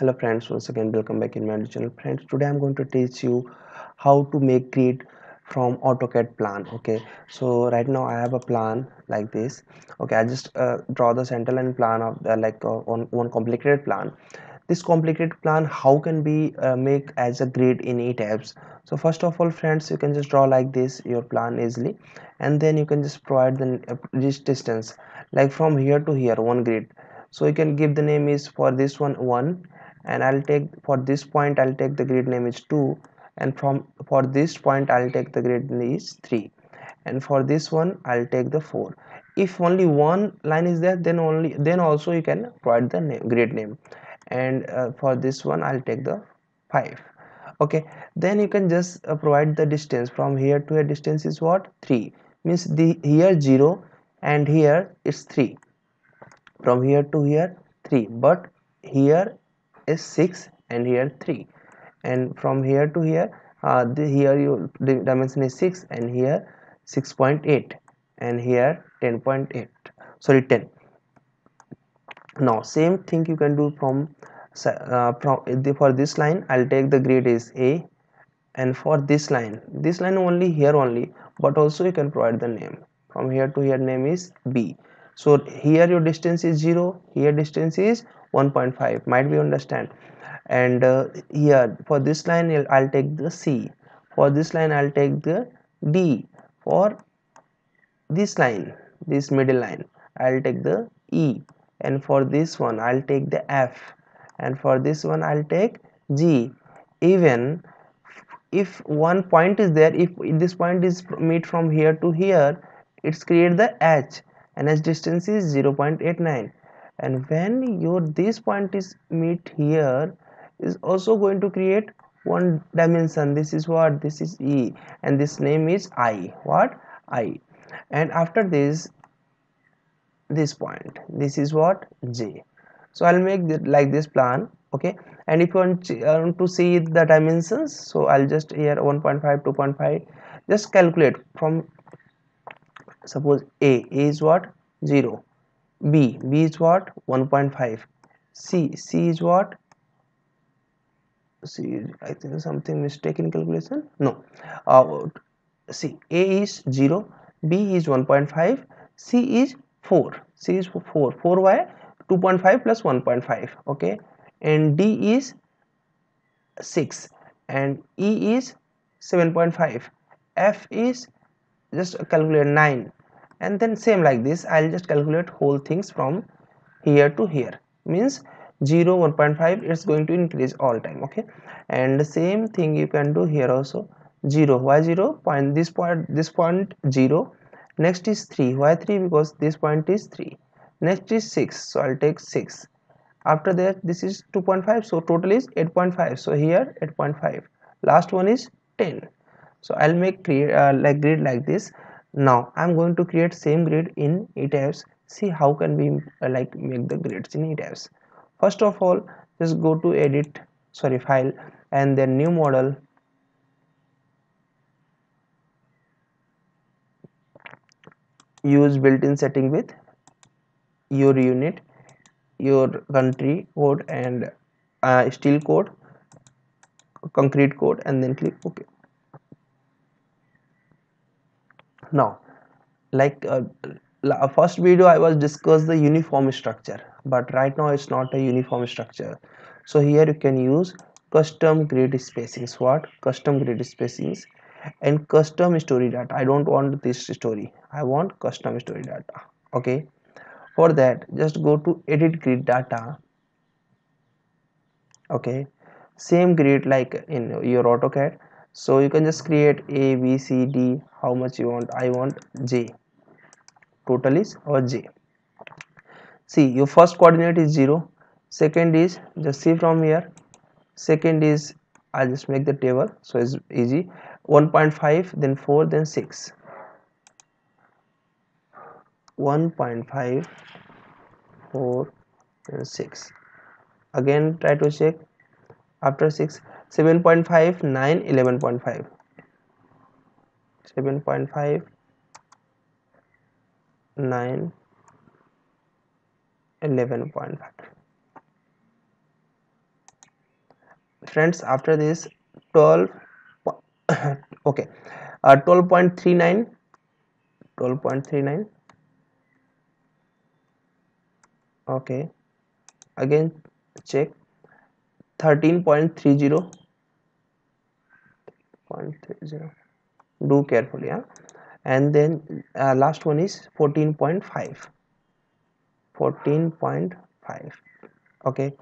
hello friends once again welcome back in my channel. Friends today i'm going to teach you how to make grid from AutoCAD plan okay? So right now I have a plan like this okay? I just uh, draw the center line plan of the, like uh, on one complicated plan. This complicated plan how can be uh, make as a grid in e tabs so first of all friends you can just draw like this your plan easily and then you can just provide the uh, distance like from here to here one grid. So you can give the name is for this one one and I'll take for this point I'll take the grid name is 2 and from for this point I'll take the grid name is 3 and for this one I'll take the 4 if only one line is there then only then also you can provide the name, grid name. And uh, for this one I'll take the 5 okay then you can just uh, provide the distance. From here to a distance is what? 3 means the here 0 and here it's 3 from here to here 3 but here is 6 and here 3 and from here to here uh, the, here you dimension is 6 and here 6.8 and here 10.8 sorry 10 now same thing you can do from uh, from for this line I'll take the grid is A. And for this line this line only here only but also you can provide the name. From here to here name is B. So here your distance is 0 here distance is 1.5 might be understand? And uh, here for this line I'll take the C. For this line I'll take the D. For this line this middle line I'll take the E. And for this one I'll take the F. And for this one I'll take G. Even if one point is there if this point is meet from here to here it's create the H. And H distance is 0.89 and when your this point is meet here is also going to create one dimension. This is what? This is e. And this name is i. What? I. And after this this point this is what? J. So i'll make like this plan okay? And if you want uh, to see the dimensions so i'll just here 1.5 2.5 just calculate from suppose a, a is what? 0 b. B is what? 1.5 c. C is what? See i think something mistake in calculation? No. Uh, see a is 0 b is 1.5 c is 4 c is 4 4 y 2.5 plus 1.5 okay? And d is 6 and e is 7.5 f is just calculate 9 and then same like this i'll just calculate whole things from here to here. Means 0 1.5 it's going to increase all time okay? And the same thing you can do here also. 0 why 0 point this point this point 0 next is 3 why 3 because this point is 3 next is 6 so i'll take 6 after that this is 2.5 so total is 8.5 so here 8.5 last one is 10 so i'll make create uh, like grid like this now i'm going to create same grid in etabs see how can we uh, like make the grids in etabs first of all just go to edit sorry file and then new model. Use built-in setting with your unit your country code and uh, steel code concrete code and then click ok now like uh, first video i was discuss the uniform structure but right now it's not a uniform structure. So here you can use custom grid spacings. What? Custom grid spacings and custom story data. I don't want this story. I want custom story data. Okay? For that just go to edit grid data. Okay? Same grid like in your AutoCAD so you can just create a b c d how much you want. I want j. Total is or j. See your first coordinate is 0 second is just see from here. Second is I'll just make the table so it's easy. 1.5 then 4 then 6 1.5 4 then 6 again try to check. After 6 7.5 9 11.5 7.5 9 11.5 friends after this 12 okay. Uh, 12.39 12.39 okay. Again check. 13.30 0.30 do carefully yeah? and then uh, last one is 14.5 14.5 okay.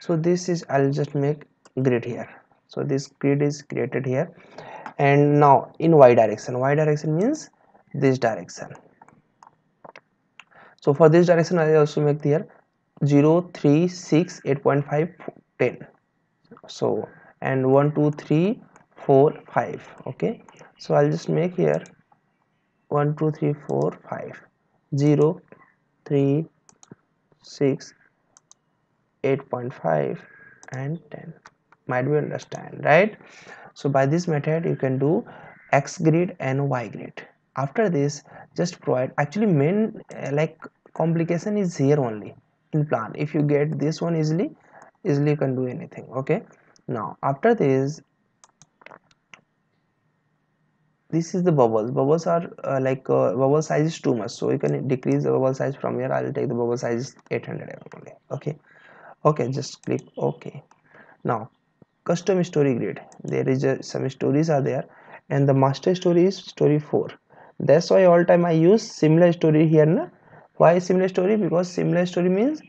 So this is I'll just make grid here. So this grid is created here. And now in y direction. Y direction means this direction. So for this direction I also make here 0 3 6 8.5 10 so and 1 2 3 4 5 okay? So I'll just make here 1 2 3 4 5 0 3 6 8.5 and 10 might be understand right? So by this method you can do x grid and y grid. After this just provide actually main uh, like complication is here only in plan. If you get this one easily easily you can do anything okay? Now after this this is the bubbles. Bubbles are uh, like uh, bubble size is too much. So you can decrease the bubble size from here. I'll take the bubble size 800 mm only. Okay? Okay just click ok. Now custom story grid. There is a, some stories are there. And the master story is story 4 that's why all time i use similar story here na? why similar story? Because similar story means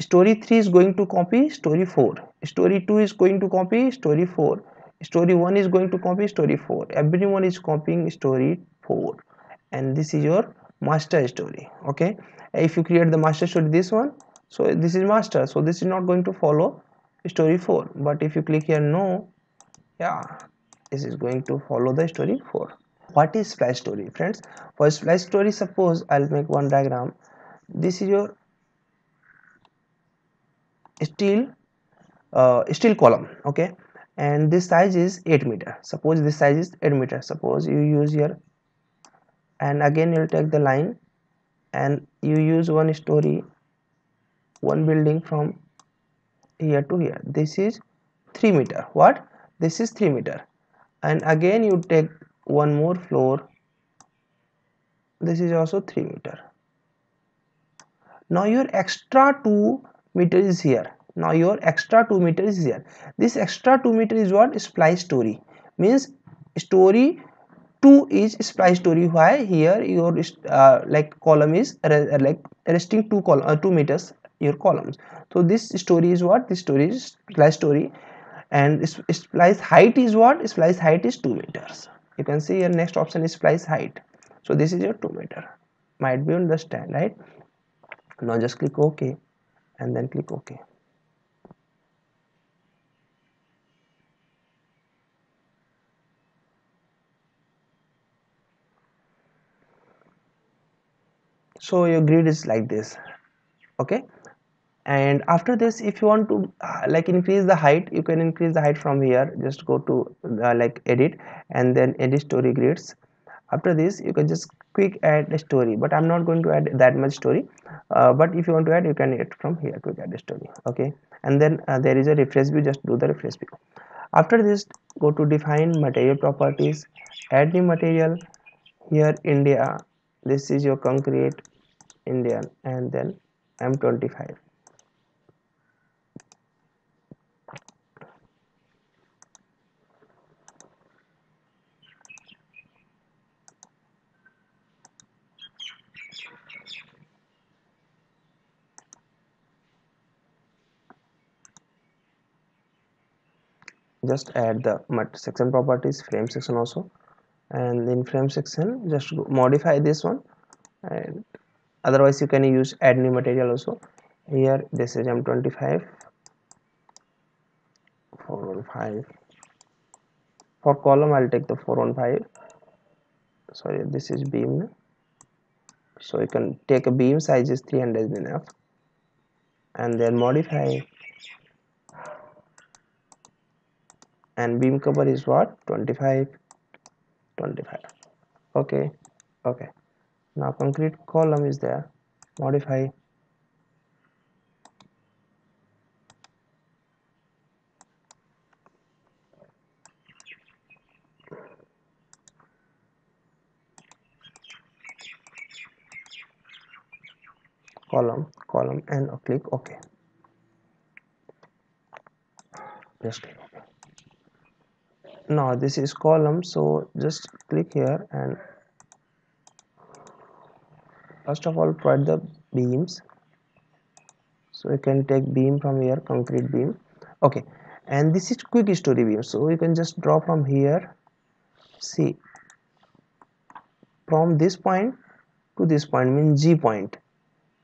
story 3 is going to copy story 4 story 2 is going to copy story 4 story 1 is going to copy story 4 everyone is copying story 4 and this is your master story okay? If you create the master story this one so this is master. So this is not going to follow story 4 but if you click here no yeah this is going to follow the story 4 what is flash story friends? For flash story suppose i'll make one diagram. This is your steel uh, steel column okay and this size is 8 meter. Suppose this size is 8 meter. Suppose you use here and again you'll take the line and you use one story one building from here to here. This is 3 meter. What? This is 3 meter. And again you take one more floor. This is also 3 meter. Now your extra 2 meter is here now your extra 2 meter is here. This extra 2 meter is what? Splice story. Means story 2 is splice story. Why? Here your uh, like column is like resting 2 column uh, 2 meters your columns. So this story is what? This story is splice story. And splice height is what? Splice height is 2 meters. You can see your next option is splice height. So this is your 2 meter. Might be understand right? Now just click ok. And then click ok so your grid is like this okay? And after this if you want to uh, like increase the height you can increase the height from here. Just go to uh, like edit and then edit story grids. After this you can just quick add a story but i'm not going to add that much story. Uh, but if you want to add you can add from here quick add a story okay? And then uh, there is a refresh view. Just do the refresh view. After this go to define material properties add new material. Here india this is your concrete indian and then m25 just add the section properties frame section also. And in frame section just modify this one. And otherwise you can use add new material also. Here this is m25 415 for column i'll take the 415 sorry this is beam. So you can take a beam size is 300 enough. And then modify. And beam cover is what? 25 25 okay. Okay now concrete column is there. Modify. Column column and click ok just click. Ok now this is column so just click here and first of all provide the beams. So you can take beam from here concrete beam. Okay. And this is quick story beam. So you can just draw from here. See. From this point to this point means G point.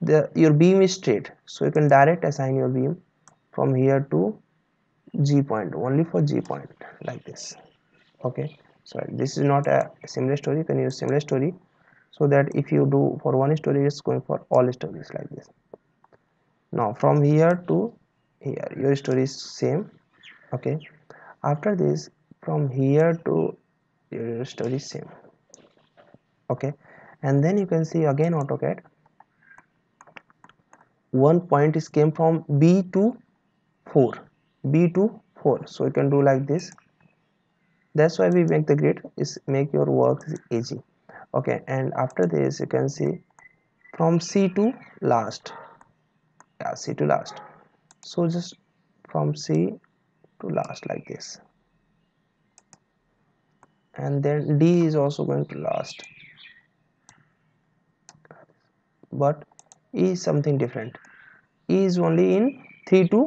The your beam is straight. So you can direct assign your beam from here to G point. Only for G point. Like this. Okay. So this is not a similar story. You can use similar story so that if you do for one story it's going for all stories like this. Now from here to here your story is same okay? After this from here to your story is same okay? And then you can see again AutoCAD. One point is came from B to 4 B to 4 so you can do like this. That's why we make the grid is make your work easy okay and after this you can see from C to last. Yeah C to last. So just from C to last like this. And then D is also going to last. But E is something different. E is only in 3 to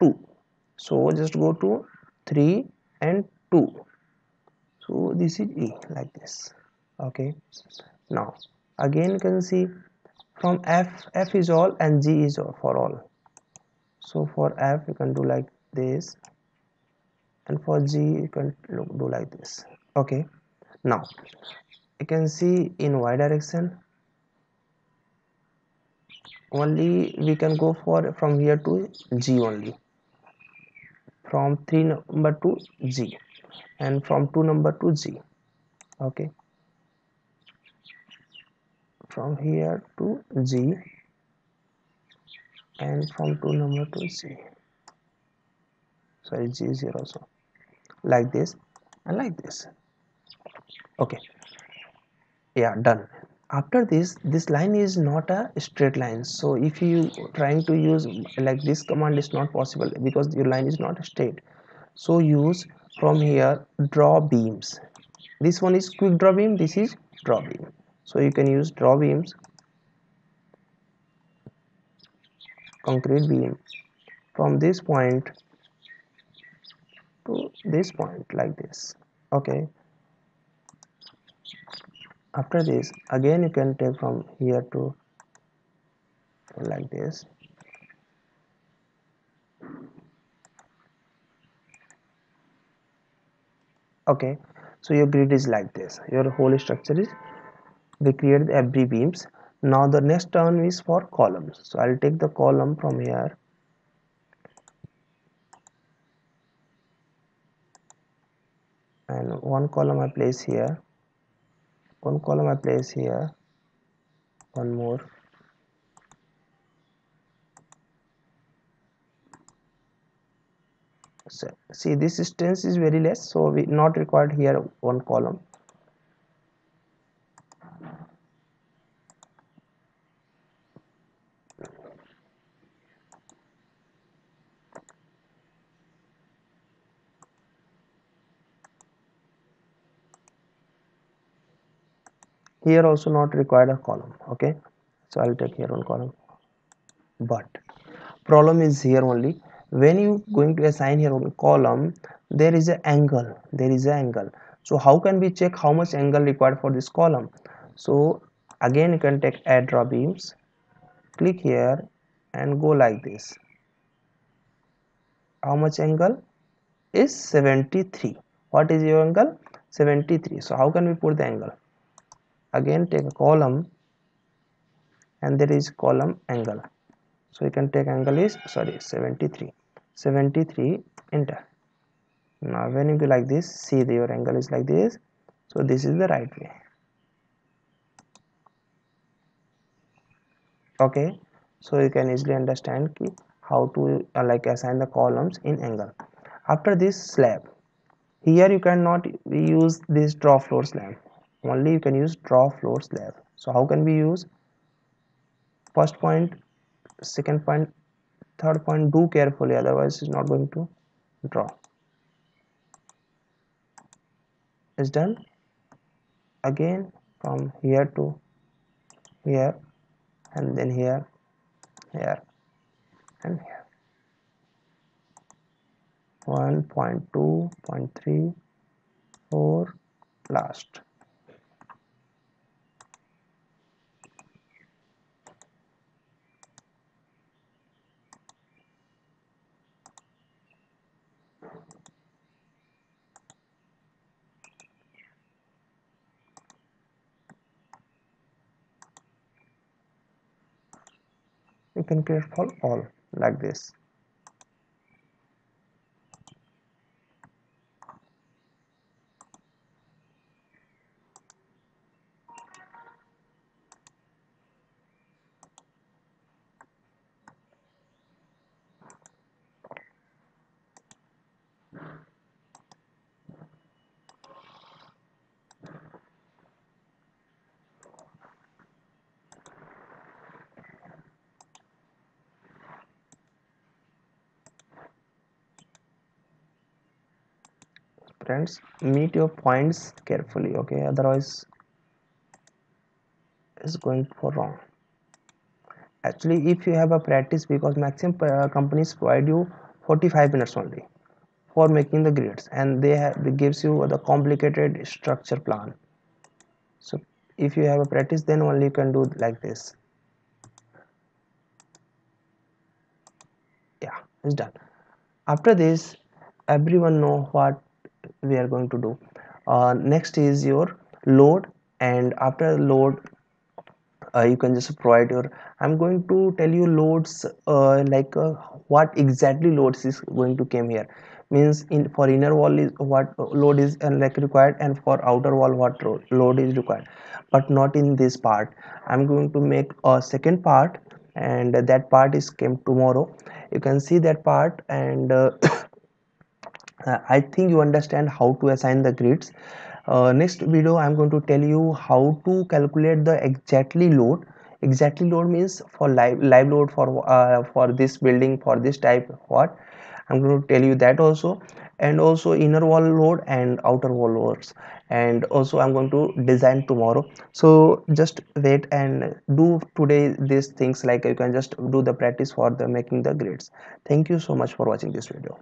2 so just go to 3 and 2 so this is E like this okay. Now again you can see from F F is all and G is all for all. So for F you can do like this. And for G you can do like this. Okay. Now you can see in y direction only we can go for from here to G only. From 3 number to G. And from 2 number to G. Okay from here to G and from 2 number to G sorry G0 also like this and like this. Okay. Yeah done. After this this line is not a straight line. So if you trying to use like this command is not possible because your line is not straight. So use from here draw beams. This one is quick draw beam this is draw beam so you can use draw beams concrete beam from this point to this point like this. Okay. After this again you can take from here to like this. Okay. So your grid is like this. Your whole structure is we create every beams. Now the next turn is for columns. So i'll take the column from here. And one column i place here. One column I place here. One more. So see this distance is very less so we not required here one column here also not required a column okay? So i'll take here one column. But problem is here only. When you going to assign here one column there is an angle there is an angle. So how can we check how much angle required for this column? So again you can take add draw beams. Click here and go like this. How much angle? Is 73 what is your angle? 73 so how can we put the angle again take a column and there is column angle. So you can take angle is sorry 73 73 enter. Now when you do like this see the, your angle is like this. So this is the right way. Okay. So you can easily understand how to uh, like assign the columns in angle. After this slab here you cannot use this draw floor slab only you can use draw floor slab. So how can we use? First point second point third point do carefully otherwise it's not going to draw. Is done. Again from here to here and then here here and here. 1.2.3 last can create for all like this friends meet your points carefully okay? Otherwise it's going for wrong. Actually if you have a practice because maximum uh, companies provide you 45 minutes only for making the grids and they have they gives you the complicated structure plan. So if you have a practice then only you can do like this. Yeah it's done. After this everyone know what we are going to do. Uh, next is your load and after load uh, you can just provide your i'm going to tell you loads uh, like uh, what exactly loads is going to came here. Means in for inner wall is what load is uh, like required and for outer wall what load is required but not in this part. I'm going to make a second part and that part is came tomorrow. You can see that part and uh, uh, i think you understand how to assign the grids. Uh, next video i'm going to tell you how to calculate the exactly load. Exactly load means for live live load for uh, for this building for this type what? I'm going to tell you that also. And also inner wall load and outer wall loads. And also i'm going to design tomorrow. So just wait and do today these things. Like you can just do the practice for the making the grids. Thank you so much for watching this video